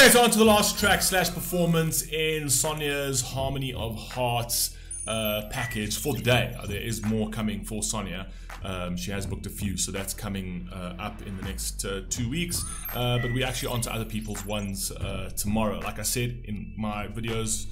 Okay, so on to the last track slash performance in Sonia's Harmony of Hearts uh, package for the day. Uh, there is more coming for Sonia. Um, she has booked a few, so that's coming uh, up in the next uh, two weeks. Uh, but we're actually on to other people's ones uh, tomorrow. Like I said in my videos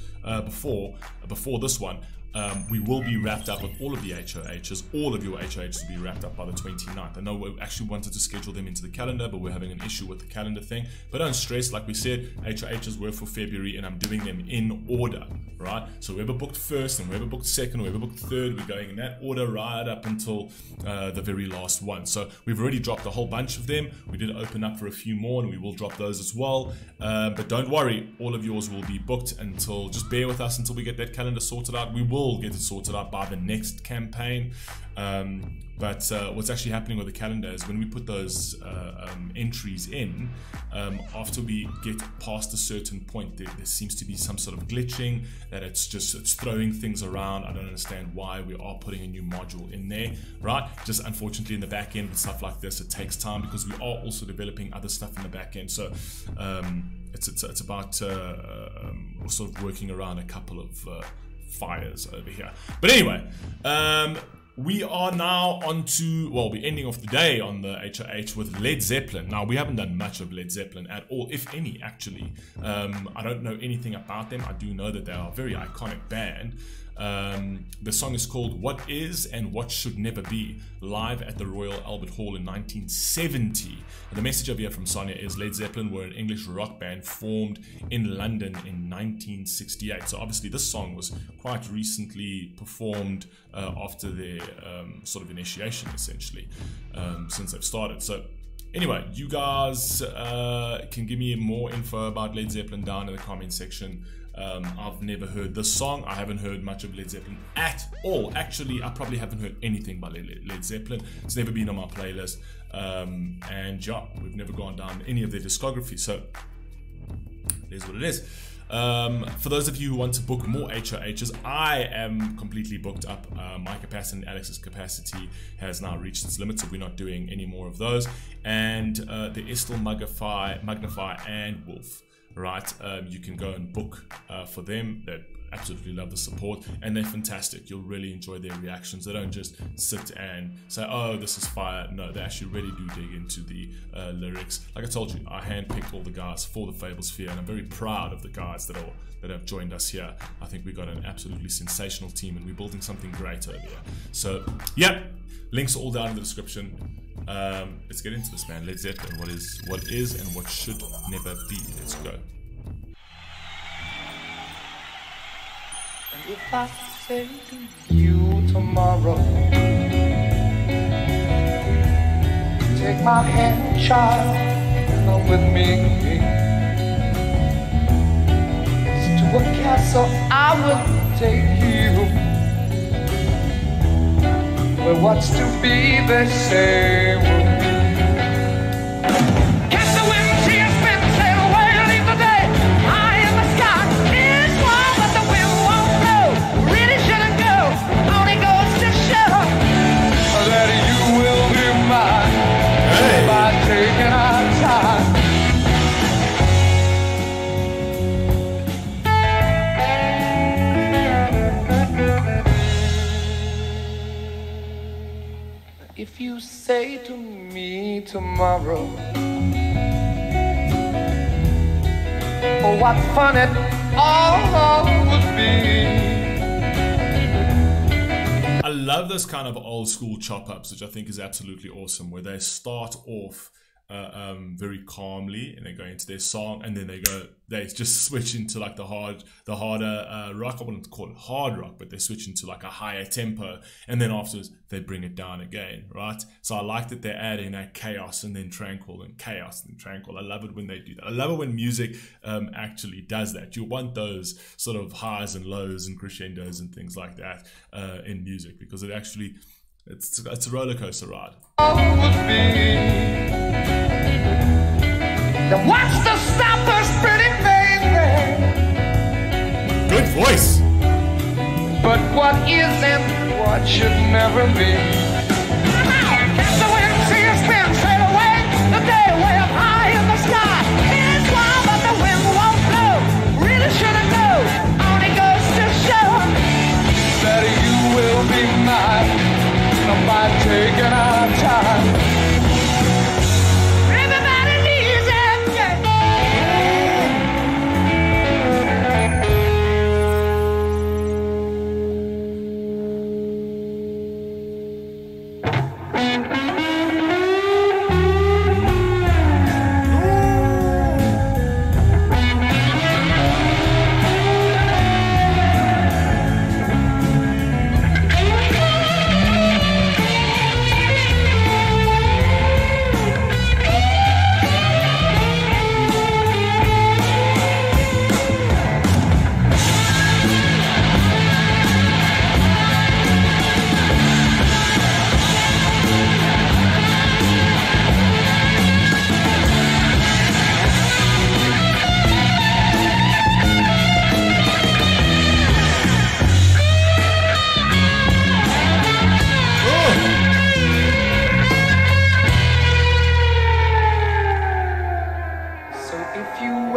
before, before this one, um, we will be wrapped up with all of the HOHs. All of your HOHs will be wrapped up by the 29th. I know we actually wanted to schedule them into the calendar, but we're having an issue with the calendar thing. But don't stress, like we said, HOHs were for February and I'm doing them in order, right? So whoever booked first and whoever booked second, whoever booked third, we're going in that order right up until uh, the very last one. So we've already dropped a whole bunch of them. We did open up for a few more and we will drop those as well. Uh, but don't worry, all of yours will be booked until, just bear with us until we get that calendar sorted out. We will will get it sorted out by the next campaign. Um, but uh, what's actually happening with the calendar is when we put those uh, um, entries in, um, after we get past a certain point, there, there, seems to be some sort of glitching that it's just it's throwing things around. I don't understand why we are putting a new module in there, right? Just unfortunately in the back end with stuff like this, it takes time because we are also developing other stuff in the back end. So um, it's, it's, it's about uh, um, sort of working around a couple of uh, fires over here. But anyway, um, we are now on to, well, we're ending off the day on the HOH with Led Zeppelin. Now, we haven't done much of Led Zeppelin at all, if any, actually. Um, I don't know anything about them. I do know that they are a very iconic band. Um, the song is called What Is and What Should Never Be, live at the Royal Albert Hall in 1970. And the message over here from Sonia is Led Zeppelin were an English rock band formed in London in 1968. So obviously this song was quite recently performed uh, after their um, sort of initiation, essentially, um, since they've started. So Anyway, you guys uh, can give me more info about Led Zeppelin down in the comment section. Um, I've never heard this song. I haven't heard much of Led Zeppelin at all. Actually, I probably haven't heard anything by Led Zeppelin. It's never been on my playlist. Um, and yeah, we've never gone down any of their discography. So, is what it is. Um, for those of you who want to book more HOHs, I am completely booked up. Uh, my capacity and Alex's capacity has now reached its limit, so we're not doing any more of those. And uh, there is still Magnify, Magnify and Wolf right? Um, you can go and book uh, for them. They absolutely love the support and they're fantastic. You'll really enjoy their reactions. They don't just sit and say, oh, this is fire. No, they actually really do dig into the uh, lyrics. Like I told you, I handpicked all the guys for the Fable Sphere and I'm very proud of the guys that are that have joined us here. I think we've got an absolutely sensational team and we're building something great over here. So, yeah, links all down in the description. Um, let's get into this, man. Led Zeppelin. What is what is and what should never be. Let's go. And if I say to you tomorrow, take my hand, child, and come with me. to a castle I will take you where what's to be the same If you say to me tomorrow, Oh, what fun it all would be. I love this kind of old school chop ups, which I think is absolutely awesome, where they start off uh, um, very calmly and they go into their song and then they go they just switch into like the hard the harder uh, rock. I wouldn't call it hard rock but they switch into like a higher tempo and then afterwards they bring it down again right? So I like that they're adding that chaos and then tranquil and chaos and tranquil. I love it when they do that. I love it when music um, actually does that. You want those sort of highs and lows and crescendos and things like that uh, in music because it actually it's, it's a roller coaster ride. What's the stoppers, pretty baby? Good voice. But what is and what should never be?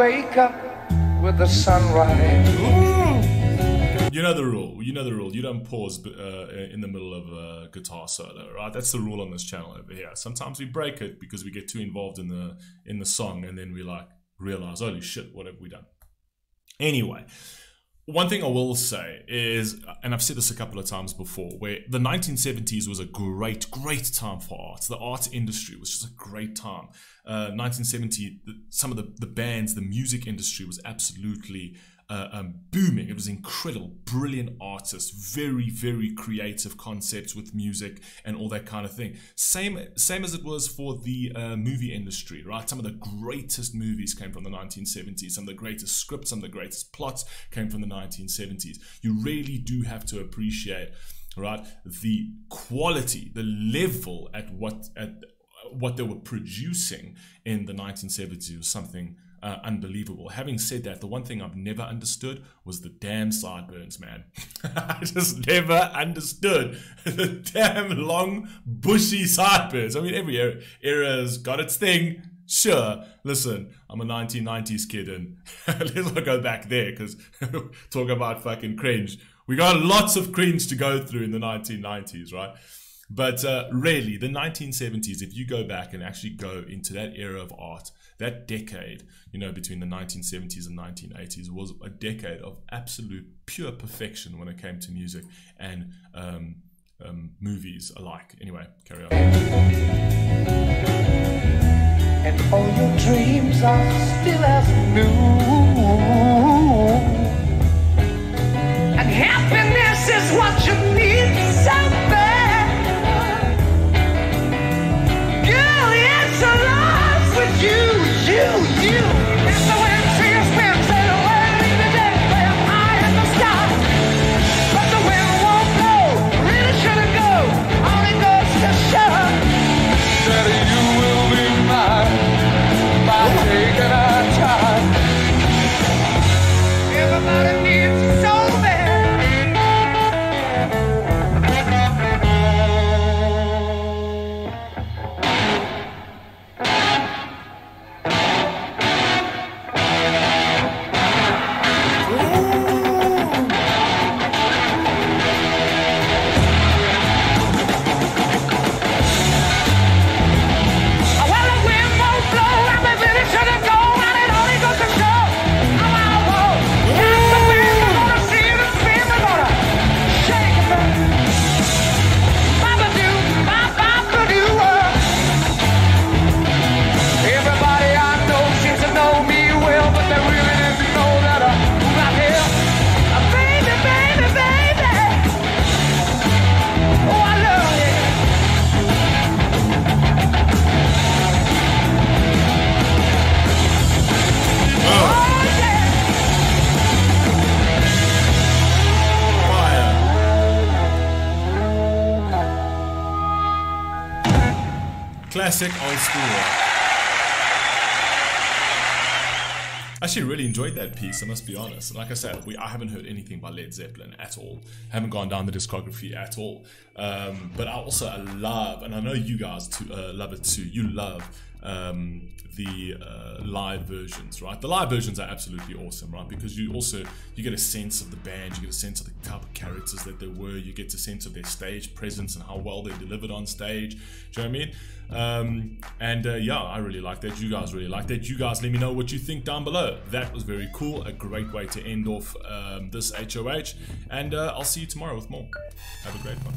Wake up with the sunrise. You know the rule. You know the rule. You don't pause uh, in the middle of a guitar solo, right? That's the rule on this channel over here. Sometimes we break it because we get too involved in the in the song, and then we like realize, holy shit, what have we done? Anyway, one thing I will say is, and I've said this a couple of times before, where the 1970s was a great, great time for art. The art industry was just a great time. Uh, 1970, some of the, the bands, the music industry was absolutely uh, um, booming. It was incredible, brilliant artists, very, very creative concepts with music and all that kind of thing. Same, same as it was for the uh, movie industry, right? Some of the greatest movies came from the 1970s. Some of the greatest scripts, some of the greatest plots came from the 1970s. You really do have to appreciate, right, the quality, the level at what at what they were producing in the 1970s was something uh, unbelievable. Having said that, the one thing I've never understood was the damn sideburns, man. I just never understood the damn long, bushy sideburns. I mean, every era, era's got its thing. Sure, listen, I'm a 1990s kid, and let's not go back there because talk about fucking cringe. We got lots of cringe to go through in the 1990s, right? But uh, really, the 1970s, if you go back and actually go into that era of art, that decade, you know, between the 1970s and 1980s was a decade of absolute pure perfection when it came to music and um, um, movies alike. Anyway, carry on. And all your dreams are still as new. Classic old school. I actually really enjoyed that piece, I must be honest. Like I said, we I haven't heard anything by Led Zeppelin at all. haven't gone down the discography at all. Um, but I also love, and I know you guys too, uh, love it too. You love um, the uh, live versions, right? The live versions are absolutely awesome, right? Because you also you get a sense of the band, you get a sense of the type of characters that they were, you get a sense of their stage presence and how well they delivered on stage. Do you know what I mean? Um, and uh, yeah, I really like that. You guys really like that. You guys let me know what you think down below. That was very cool. A great way to end off um, this HOH. And uh, I'll see you tomorrow with more. Have a great one.